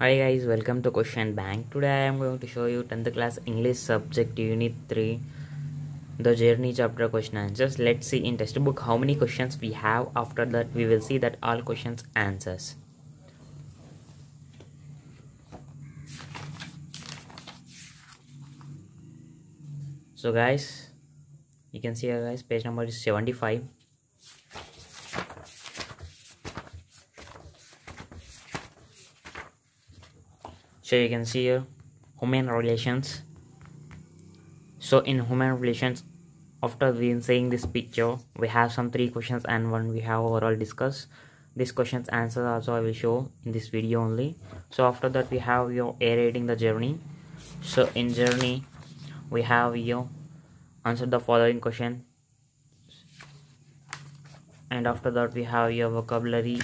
Hi guys, welcome to Question Bank. Today I am going to show you 10th class English subject unit 3 the journey chapter question answers. Let's see in textbook how many questions we have. After that we will see that all questions answers. So guys, you can see here guys page number is 75 so you can see here human relations. So in human relations after we seeing this picture we have some three questions and one we have overall discussed. These questions answers also i will show in this video only. So after that we have your aerating the journey. So in journey we have your answer the following question. And after that we have your vocabulary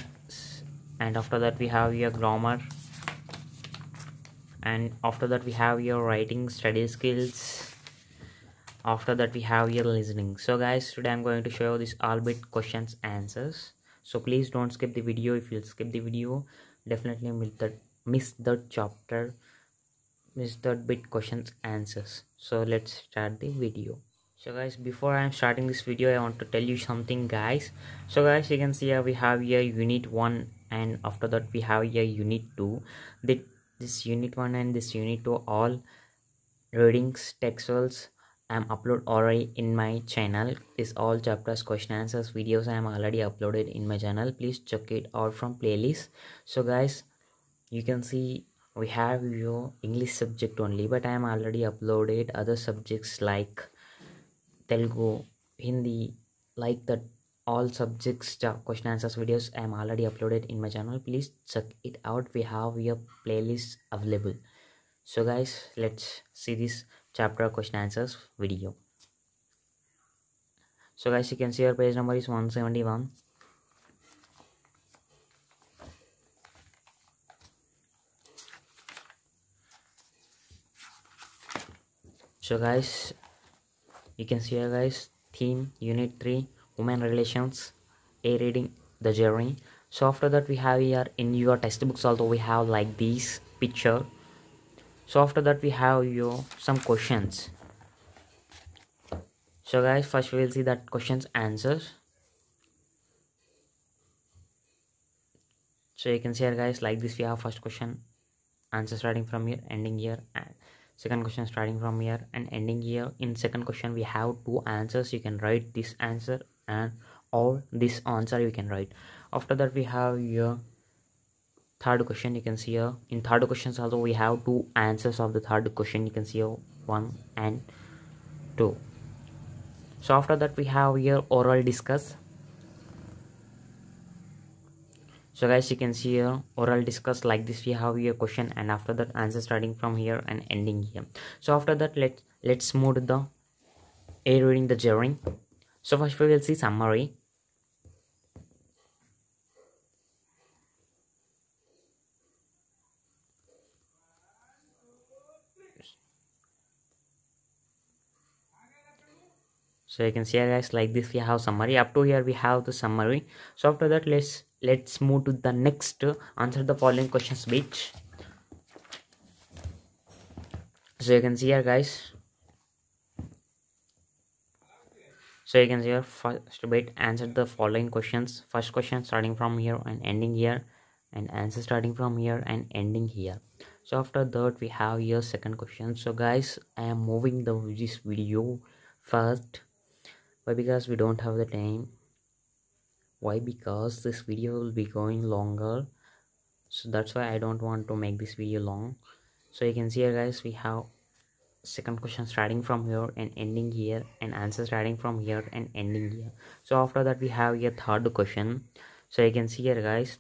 and after that we have your grammar and after that we have your writing study skills. After that we have your listening. So guys today i'm going to show you this all bit questions answers. So please don't skip the video. If you skip the video definitely miss that miss the chapter miss that bit questions answers. So let's start the video. So guys before i'm starting this video i want to tell you something guys. So guys you can see here we have here unit 1 and after that we have here unit 2 the this unit 1 and this unit 2 all readings textuals i'm upload already in my channel. This all chapters question answers videos i am already uploaded in my channel. Please check it out from playlist. So guys you can see we have your english subject only but i am already uploaded other subjects like telugu hindi like that all subjects uh, question answers videos i am already uploaded in my channel. Please check it out. We have your playlist available. So guys let's see this chapter question answers video. So guys you can see our page number is 171 so guys you can see here guys theme unit 3 human relations a reading the journey. So after that we have here in your textbooks also we have like this picture. So after that we have your some questions. So guys first we will see that questions answers. So you can see here guys like this we have first question answer starting from here ending here and second question starting from here and ending here. In second question we have two answers. You can write this answer and or this answer you can write. After that we have your third question you can see here. In third questions also we have two answers of the third question you can see here one and two. So after that we have here oral discuss. So guys you can see here oral discuss like this we have here question and after that answer starting from here and ending here. So after that let's let's move to the a reading the journey so first we will see summary. So you can see guys like this we have summary. Up to here we have the summary. So after that let's let's move to the next answer the following questions which so you can see here guys so you can see here first bit answer the following questions. First question starting from here and ending here and answer starting from here and ending here. So after that we have your second question. So guys i am moving the this video first. Why? Because we don't have the time. Why? Because this video will be going longer. So that's why i don't want to make this video long. So you can see here guys we have second question starting from here and ending here and answer starting from here and ending here. So after that we have a third question. So you can see here guys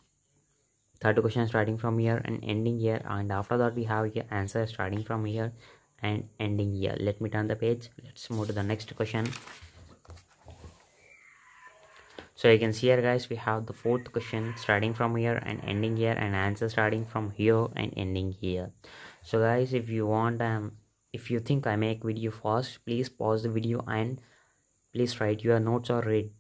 third question starting from here and ending here. And after that we have here answer starting from here and ending here. Let me turn the page. Let's move to the next question. So you can see here guys we have the fourth question starting from here and ending here and answer starting from here and ending here. So guys if you want um if you think i make video fast please pause the video and please write your notes or read.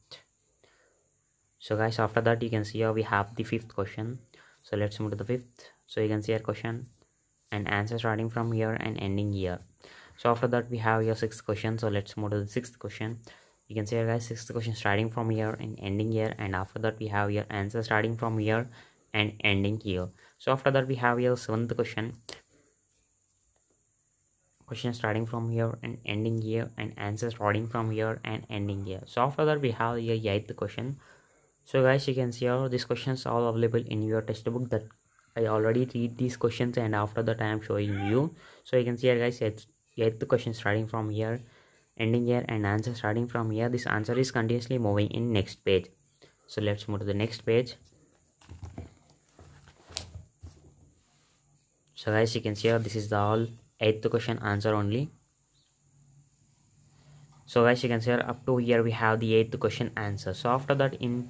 So guys after that you can see here we have the fifth question. So let's move to the fifth. So you can see our question. And answer starting from here and ending here. So after that we have your sixth question. So let's move to the sixth question. You can see here guys sixth question starting from here and ending here. And after that we have your answer starting from here and ending here. So after that we have your seventh question question starting from here and ending here and answer starting from here and ending here. So after that we have your eighth question. So guys you can see all these questions all available in your textbook that i already read these questions and after that i am showing you. So you can see here guys it's eighth question starting from here ending here and answer starting from here. This answer is continuously moving in next page. So let's move to the next page. So guys you can see here this is the all eighth question answer only. So guys you can see up to here we have the eighth question answer. So after that in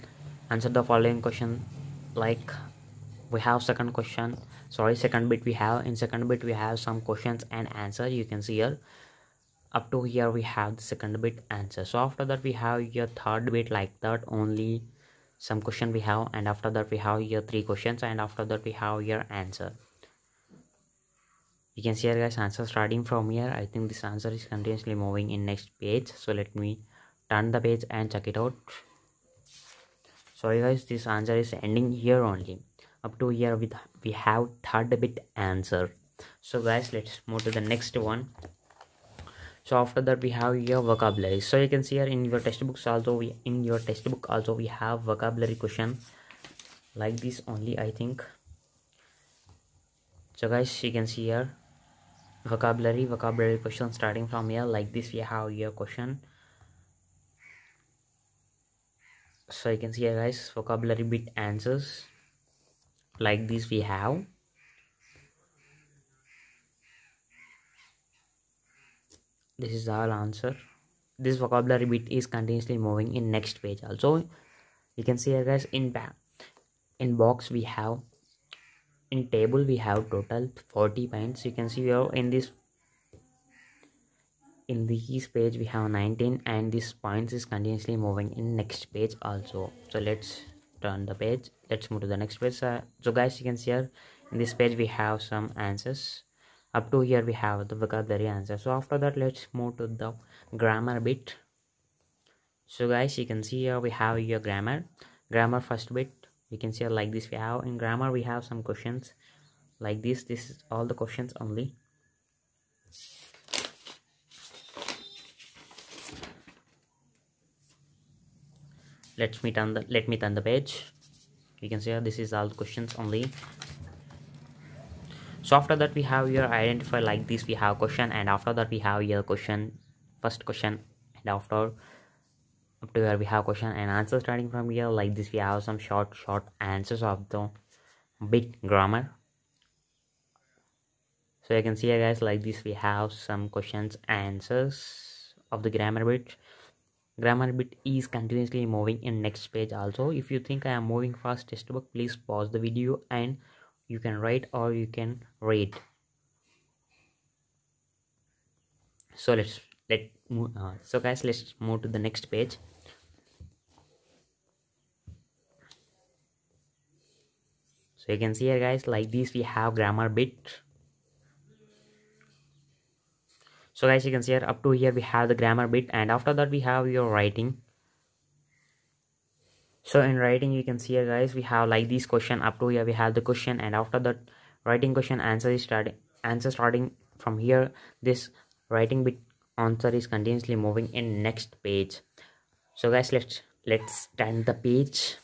answer the following question. Like we have second question. Sorry second bit we have. In second bit we have some questions and answer. You can see here. Up to here we have the second bit answer. So after that we have your third bit. Like that only some question we have. And after that we have your three questions. And after that we have your answer you can see here guys answer starting from here. I think this answer is continuously moving in next page. So let me turn the page and check it out. Sorry guys this answer is ending here only. Up to here with we have third bit answer. So guys let's move to the next one. So after that we have your vocabulary. So you can see here in your textbooks also we in your textbook also we have vocabulary question like this only i think. So guys you can see here vocabulary vocabulary question starting from here like this we have your question. So you can see here guys vocabulary bit answers. Like this we have. This is our answer. This vocabulary bit is continuously moving in next page also. You can see here guys in back in box we have in table we have total 40 points. You can see here in this in this page we have 19 and this points is continuously moving in next page also. So let's turn the page. Let's move to the next page uh, so guys you can see here in this page we have some answers. Up to here we have the vocabulary answer so after that let's move to the grammar bit. So guys you can see here we have your grammar. Grammar first bit you can see like this we have in grammar we have some questions. Like this this is all the questions only. Let me turn the let me turn the page. You can see this is all the questions only. So after that we have your identify like this we have question and after that we have your question first question and after to we have question and answer starting from here. Like this we have some short short answers of the bit grammar. So you can see here guys like this we have some questions answers of the grammar bit. Grammar bit is continuously moving in next page also. If you think i am moving fast textbook please pause the video and you can write or you can read. So let's let uh, so guys let's move to the next page so you can see here guys like this we have grammar bit. So guys you can see here up to here we have the grammar bit. And after that we have your writing. So in writing you can see here guys we have like this question. Up to here we have the question. And after that writing question answer is starting answer starting from here. This writing bit answer is continuously moving in next page. So guys let's let's turn the page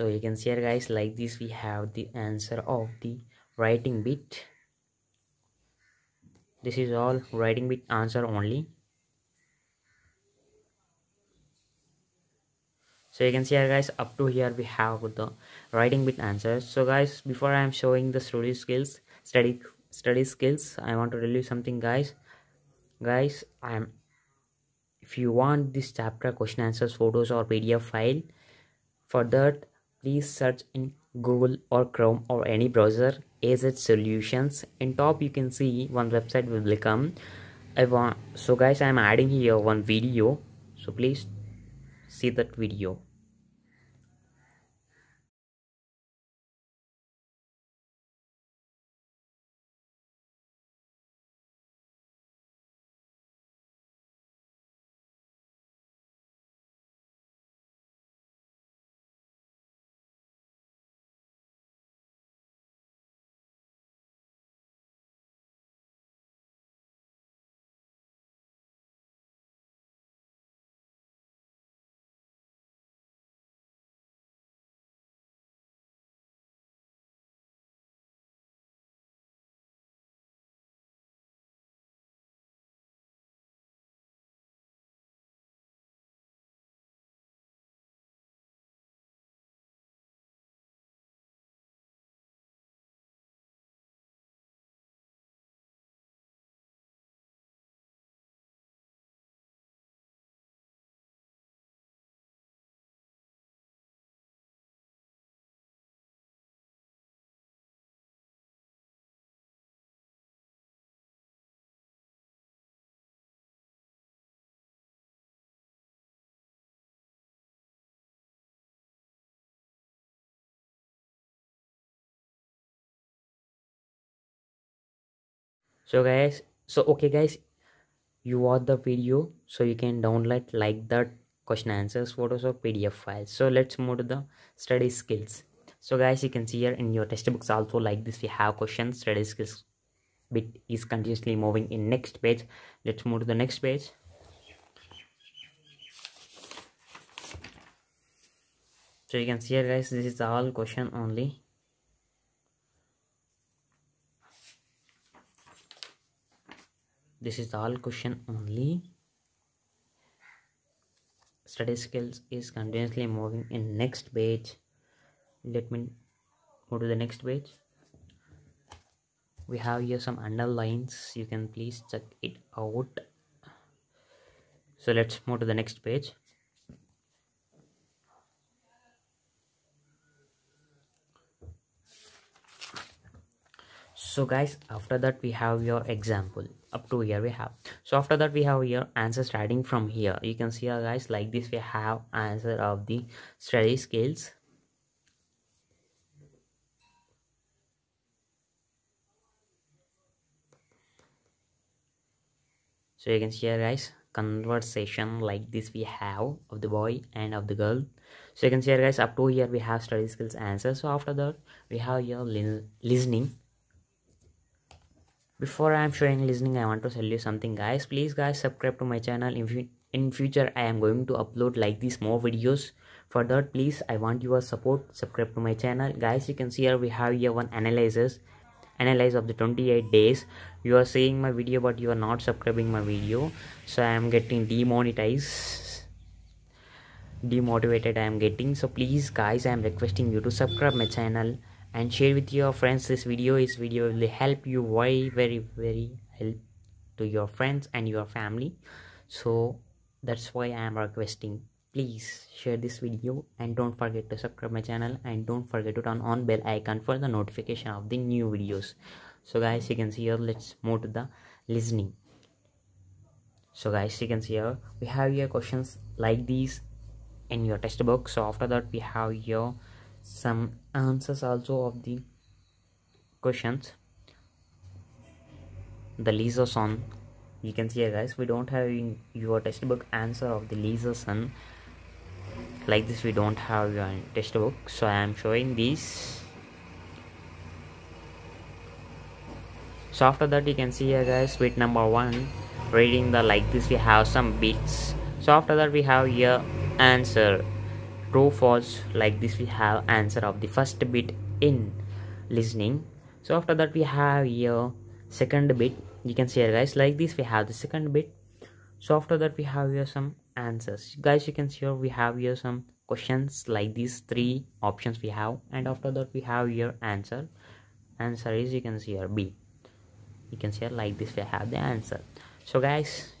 so you can see here guys like this we have the answer of the writing bit. This is all writing bit answer only. So you can see here guys up to here we have the writing bit answers so guys before i am showing the study skills study study skills i want to tell you something guys. Guys i am if you want this chapter question answers photos or pdf file for that please search in google or chrome or any browser az solutions. In top you can see one website will become i want so guys i'm adding here one video. So please see that video so guys so okay guys you watch the video so you can download like that question answers photos or pdf files. So let's move to the study skills. So guys you can see here in your textbooks also like this we have questions. Study skills bit is continuously moving in next page. Let's move to the next page. So you can see here guys this is all question only this is all question only. Study skills is continuously moving in next page. Let me go to the next page. We have here some underlines. You can please check it out. So let's move to the next page so guys after that we have your example. Up to here we have. So after that we have your answer starting from here. You can see here guys like this we have answer of the study skills. So you can see here guys conversation like this we have of the boy and of the girl. So you can see here guys up to here we have study skills answer. So after that we have your listening before i am showing listening i want to tell you something guys. Please guys subscribe to my channel. In, in future i am going to upload like these more videos. For that please i want your support. Subscribe to my channel. Guys you can see here we have here one analysis analyze of the 28 days. You are seeing my video but you are not subscribing my video. So i am getting demonetized. Demotivated i am getting. So please guys i am requesting you to subscribe my channel and share with your friends. This video this video will help you very very very help to your friends and your family. So that's why i am requesting please share this video and don't forget to subscribe my channel and don't forget to turn on bell icon for the notification of the new videos. So guys you can see here let's move to the listening. So guys you can see here we have your questions like these in your textbook so after that we have here some answers also of the questions. The laser sun you can see here guys we don't have in your textbook answer of the laser sun like this we don't have your textbook. So i am showing these so after that you can see here guys with number one reading the like this we have some bits. So after that we have your answer true false like this we have answer of the first bit in listening. So after that we have here second bit. You can see here guys like this we have the second bit. So after that we have here some answers. Guys you can see here we have here some questions like these three options we have. And after that we have here answer. Answer is you can see here b. You can see here like this we have the answer. So guys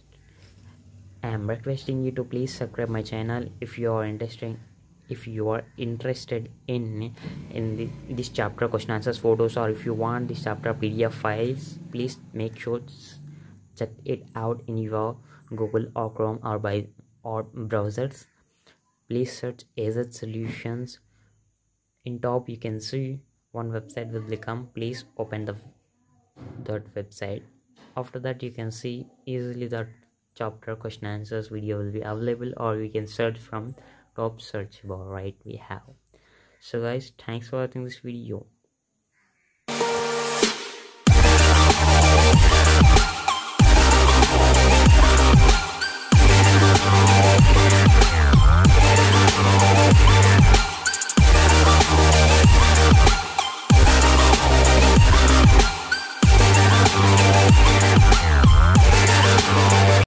i am requesting you to please subscribe my channel if you are interested if you are interested in in the, this chapter question answers photos or if you want this chapter pdf files please make sure check it out in your google or chrome or by or browsers. Please search az solutions. In top you can see one website will become please open the that website. After that you can see easily that chapter question answers video will be available or you can search from top search bar right we have. So guys thanks for watching this video